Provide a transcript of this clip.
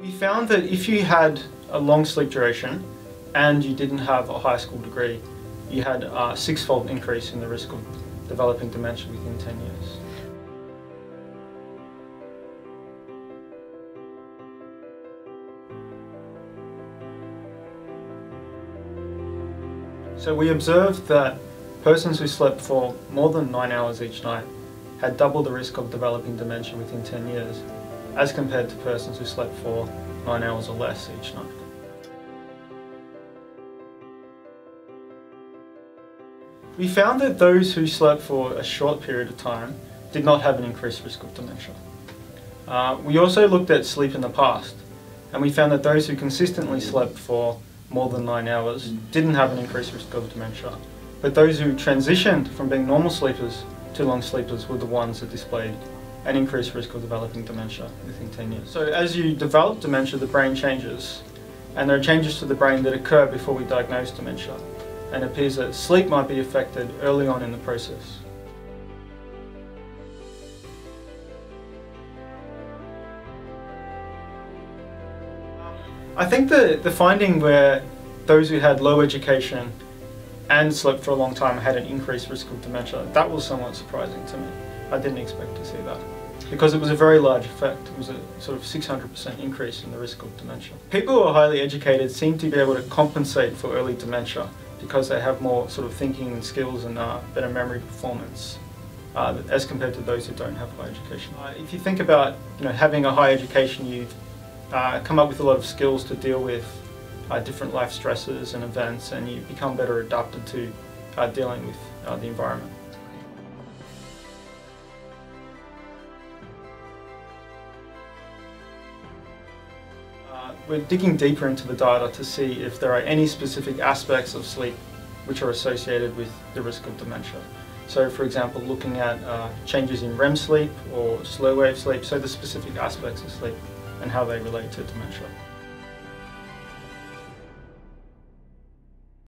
We found that if you had a long sleep duration and you didn't have a high school degree, you had a six-fold increase in the risk of developing dementia within 10 years. So we observed that persons who slept for more than nine hours each night had double the risk of developing dementia within 10 years as compared to persons who slept for nine hours or less each night. We found that those who slept for a short period of time did not have an increased risk of dementia. Uh, we also looked at sleep in the past and we found that those who consistently slept for more than nine hours didn't have an increased risk of dementia. But those who transitioned from being normal sleepers to long sleepers were the ones that displayed an increased risk of developing dementia within 10 years. So as you develop dementia, the brain changes, and there are changes to the brain that occur before we diagnose dementia, and it appears that sleep might be affected early on in the process. I think the, the finding where those who had low education and slept for a long time had an increased risk of dementia, that was somewhat surprising to me. I didn't expect to see that because it was a very large effect. It was a sort of 600% increase in the risk of dementia. People who are highly educated seem to be able to compensate for early dementia because they have more sort of thinking and skills and uh, better memory performance uh, as compared to those who don't have high education. Uh, if you think about you know, having a high education, you uh, come up with a lot of skills to deal with uh, different life stresses and events and you become better adapted to uh, dealing with the environment. we're digging deeper into the data to see if there are any specific aspects of sleep which are associated with the risk of dementia. So for example, looking at uh, changes in REM sleep or slow wave sleep, so the specific aspects of sleep and how they relate to dementia.